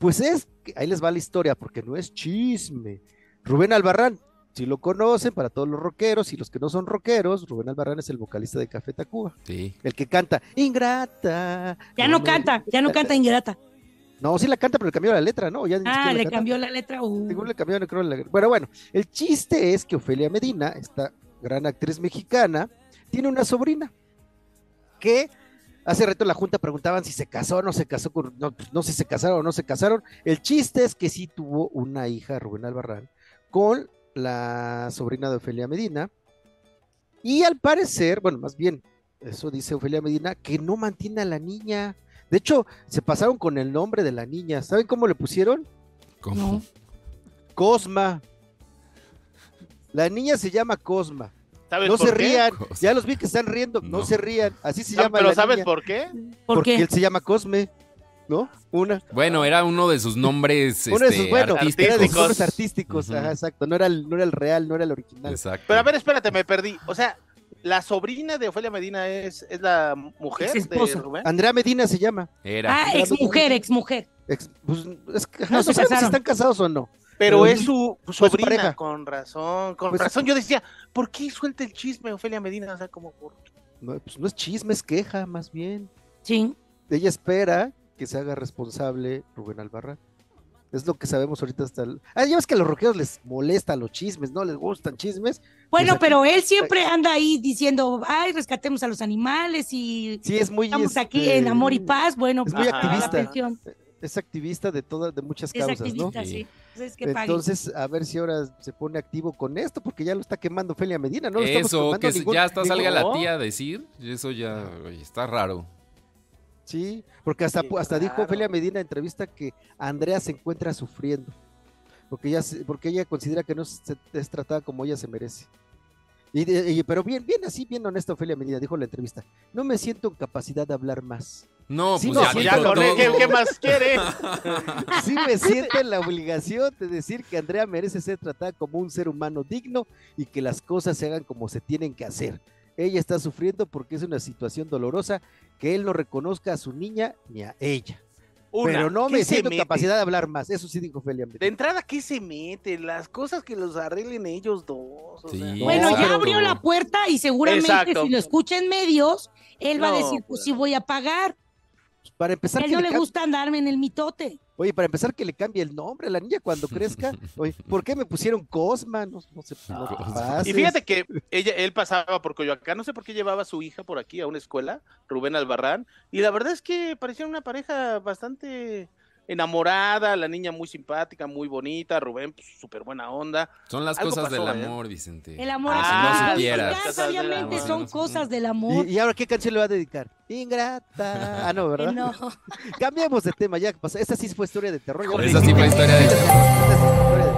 Pues es, que ahí les va la historia, porque no es chisme. Rubén Albarrán, si lo conocen, para todos los rockeros y los que no son rockeros, Rubén Albarrán es el vocalista de Café Tacuba, Sí. el que canta Ingrata. Ya no canta, ya no canta Ingrata. No, sí la canta, pero le cambió la letra, ¿no? Ya Ah, la le canta. cambió la letra. uh. Según le cambiaron, creo, la- Bueno, bueno, el chiste es que Ofelia Medina, esta gran actriz mexicana, tiene una sobrina que hace rato en la junta preguntaban si se casó o no se casó, con, no, pues, no sé si se casaron o no se casaron. El chiste es que sí tuvo una hija, Rubén Albarrán, con la sobrina de Ofelia Medina. Y al parecer, bueno, más bien, eso dice Ofelia Medina, que no mantiene a la niña. De hecho, se pasaron con el nombre de la niña. ¿Saben cómo le pusieron? ¿Cómo? No. Cosma. La niña se llama Cosma. ¿Sabes No por se qué? rían. Ya los vi que están riendo. No, No. se rían. Así se No, llama pero la ¿sabes niña. por qué? ¿Por Porque qué? él se llama Cosme. ¿No? Una. Bueno, era uno de sus nombres Uno de este, sus, bueno, era de artísticos. sus nombres artísticos. Ajá, exacto. No era, el, no era el real, no era el original. Exacto. Pero a ver, espérate, me perdí. O sea, la sobrina de Ofelia Medina es, es la mujer de Ex-esposa. Rubén. Andrea Medina se llama. Era. Ah, ex mujer, ex mujer. Ex- pues, es No no, se sabemos si están casados o no. Pero es sí, su sobrina, pareja. con razón, con Pues- razón. Yo decía, ¿por qué suelta el chisme Ofelia Medina? O sea, como por... No, pues no es chisme, es queja, más bien. Sí. Ella espera que se haga responsable Rubén Albarrán. Es lo que sabemos ahorita hasta el... Ah, ya ves que a los rockeros les molestan los chismes, ¿no? Les gustan chismes. Bueno, pero él siempre anda ahí diciendo, ay, rescatemos a los animales y Sí, es muy... estamos aquí este, en amor y paz. Bueno, Es muy pues, la activista. pensión. Es activista de todas, de muchas Es causas, ¿no? activista, Sí. sí. Entonces, que pague. Entonces, a ver si ahora se pone activo con esto, porque ya lo está quemando Felia Medina, ¿no? lo Eso, que ningún- ya hasta ningún- salga la tía a decir, eso ya oye, está raro. Sí, porque hasta, Sí, hasta dijo. Ofelia Medina en entrevista que Andrea se encuentra sufriendo, porque ella, se- porque ella considera que no se- es tratada como ella se merece. Y, de- y- pero bien, bien así, bien honesta Ofelia Medina, dijo en la entrevista, no me siento en capacidad de hablar más. No, Sí, pues no, ya, Ya, con él, ¿qué, qué más quiere? Sí me siento en la obligación de decir que Andrea merece ser tratada como un ser humano digno y que las cosas se hagan como se tienen que hacer. Ella está sufriendo porque es una situación dolorosa que él no reconozca a su niña ni a ella. Una, Pero no ¿qué me siento capacidad de hablar más. Eso sí dijo Ofelia Medina. De entrada, ¿qué se mete? Las cosas que los arreglen ellos dos. o Sí. sea. Bueno, No, ya abrió la puerta y seguramente Exacto. si lo escucha en medios, él va a decir, pues sí voy a pagar. Para empezar, A él no le gusta andarme en el mitote. Oye, para empezar que le cambie el nombre a la niña cuando crezca. Oye, ¿por qué me pusieron Cosma? No, no sé. no. Y fíjate que ella, él pasaba por Coyoacán, no sé por qué llevaba a su hija por aquí a una escuela, Rubén Albarrán, y la verdad es que parecían una pareja bastante enamorada, la niña muy simpática, muy bonita, Rubén, pues súper buena onda. Son las cosas pasó, del ¿eh? amor, Vicente. El amor Ah, es si no una supieras. obviamente son cosas del amor. ¿Y, y ahora qué canción le va a dedicar? Ingrata. Ah, no, ¿verdad? no. Cambiemos de tema ya. que pasa- Esta sí fue historia de terror. Esa sí fue historia de terror.